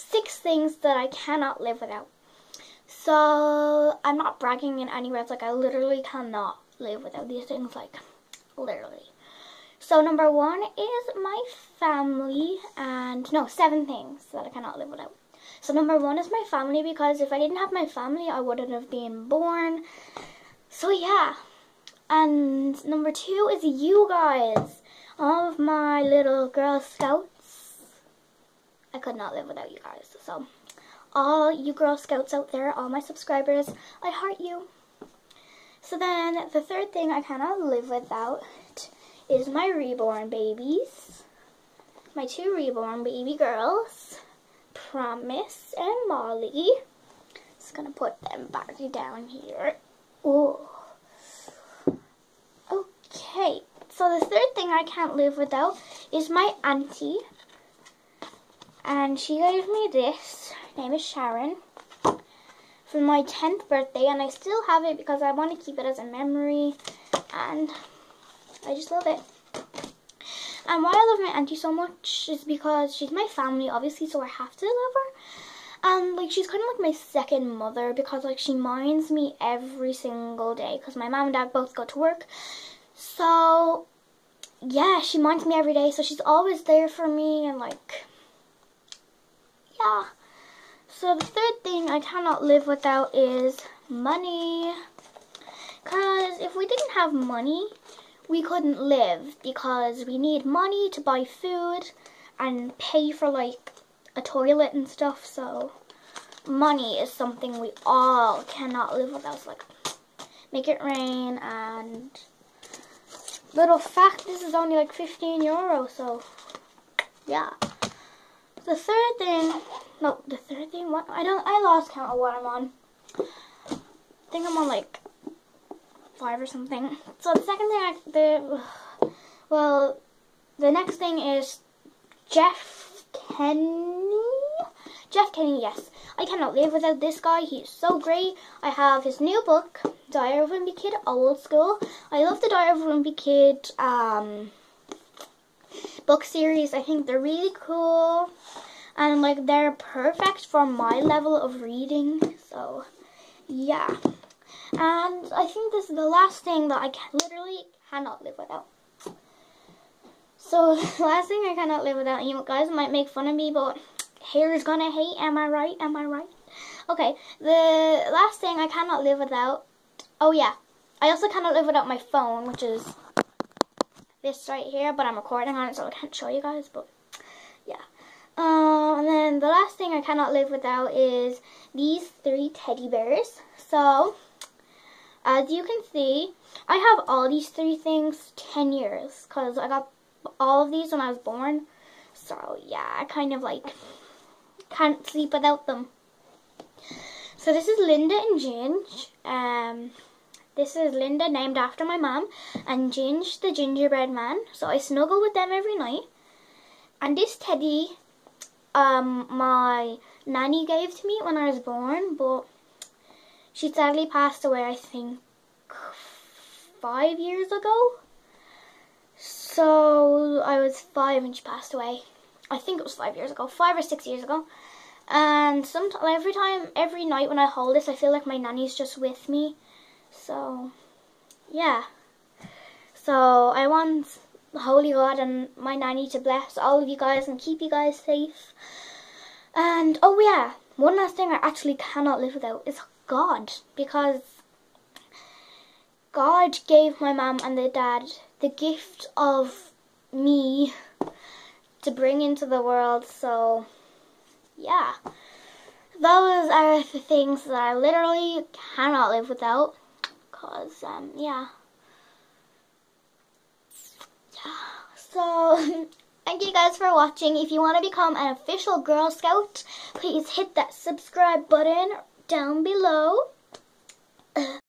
six things that I cannot live without. So I'm not bragging in any way. It's like I literally cannot live without these things. Like literally. So number one is my family, and no, seven things that I cannot live without. So number one is my family because if I didn't have my family, I wouldn't have been born. So yeah. And number two is you guys. All of my little Girl Scouts. I could not live without you guys. So all you Girl Scouts out there, all my subscribers, I heart you. So then the third thing I cannot live without is my reborn babies. My two reborn baby girls, Promise and Molly. Just gonna put them back down here. Ooh. Okay, so the third thing I can't live without is my auntie. And she gave me this. Her name is Sharon. For my 10th birthday, and I still have it because I want to keep it as a memory. And I just love it. And why I love my auntie so much is because she's my family, obviously, so I have to love her. And like she's kind of like my second mother because like she minds me every single day because my mom and dad both go to work. So yeah, she minds me every day. So she's always there for me and like yeah. So the third thing I cannot live without is money. Because if we didn't have money, we couldn't live because we need money to buy food and pay for like a toilet and stuff. So money is something we all cannot live without. like make it rain and little fact, this is only like 15 euro. So yeah. The third thing, no, the third thing, what, I don't, I lost count of what I'm on. I think I'm on like five or something. So the second thing I, the, well, the next thing is Jeff Kinney? Jeff Kinney, yes. I cannot live without this guy. He's so great. I have his new book, Diary of a Wimpy Kid, Old School. I love the Diary of a Wimpy Kid um, book series. I think they're really cool. And, like, they're perfect for my level of reading. So, yeah. And I think this is the last thing that I can, literally cannot live without. So, last thing I cannot live without, you guys might make fun of me, but hair's gonna hate, am I right? Am I right? Okay, the last thing I cannot live without, oh yeah, I also cannot live without my phone, which is this right here, but I'm recording on it, so I can't show you guys, but yeah. Um, and then the last thing I cannot live without is these three teddy bears. So, as you can see, I have all these three things 10 years because I got all of these when I was born. So yeah, I kind of like can't sleep without them. So this is Linda and Ginge. Um, this is Linda named after my mom and Ginge the gingerbread man. So I snuggle with them every night. And this teddy um, my nanny gave to me when I was born, but she sadly passed away, I think, five years ago. So I was five and she passed away. I think it was five years ago, five or six years ago. And sometimes, every time, every night when I hold this, I feel like my nanny's just with me. So, yeah. So I the Holy God and my nanny to bless all of you guys and keep you guys safe. And, oh yeah, one last thing I actually cannot live without is God because God gave my mom and the dad the gift of me to bring into the world. So, yeah. Those are the things that I literally cannot live without. Because, um. Yeah. So, Thank you guys for watching. If you want to become an official Girl Scout, please hit that subscribe button down below.